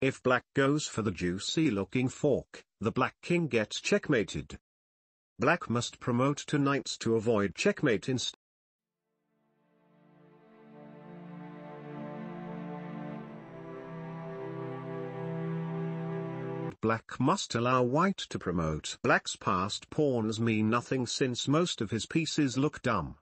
If black goes for the juicy-looking fork, the black king gets checkmated. Black must promote to knights to avoid checkmate instead. Black must allow white to promote. Black's passed pawns mean nothing since most of his pieces look dumb.